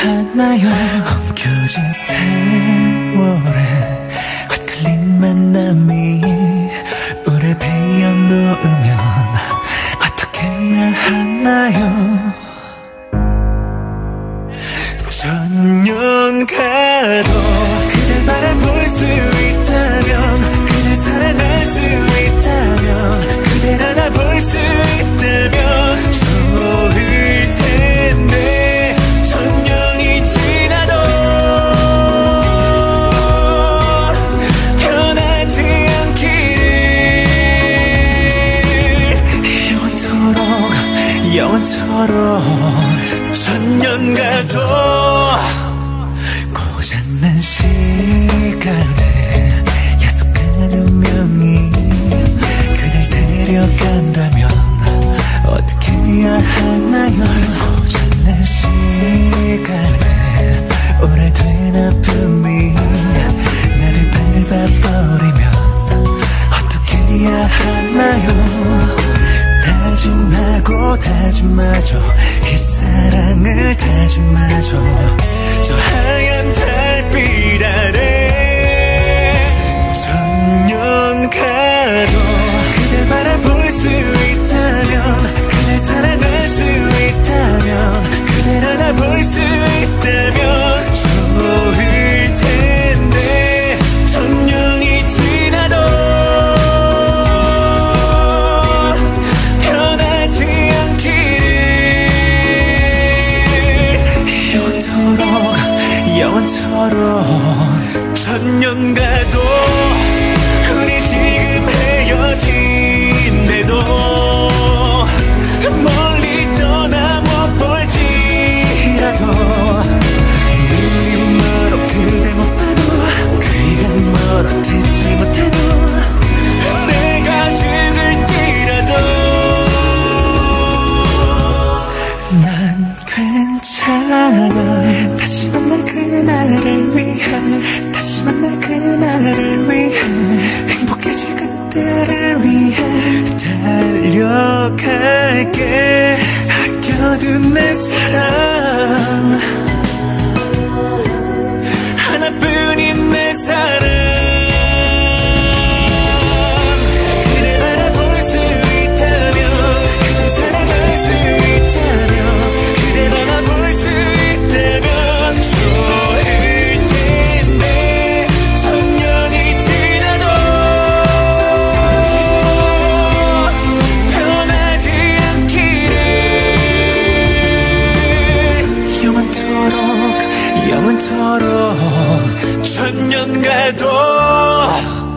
하나요. 엉켜진 세월에 헛갈린 만남이 우릴 베어놓으면 어떻게 해야 하나요? 전년 가도 그댈 바라볼 수 천년 가도 고장난 시간 다짐마저 그 사랑을 다짐마저 처럼 천년 가도 다시 만날 그날을 위해 다시 만날 그날을 위해 행복해질 그때를 위해 달려갈게. 아껴둔 내 삶. 천년 가도